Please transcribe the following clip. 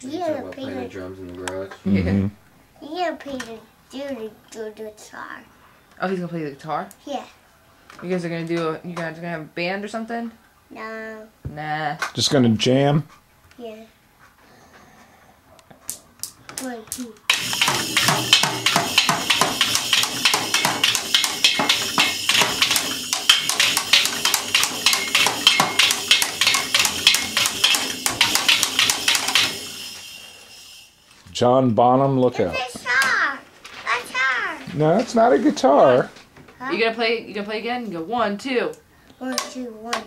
You Yeah, talk about playing the Peter. drums in the garage. Mhm. Yeah, Peter. Do the do the guitar. Oh, he's gonna play the guitar. Yeah. You guys are gonna do. A, you guys are gonna have a band or something? No. Nah. Just gonna jam. Yeah. One, two. John Bonham, look out. Guitar. Guitar. No, it's not a guitar. You gonna play? You gonna play again? You go one, two. One, two, one.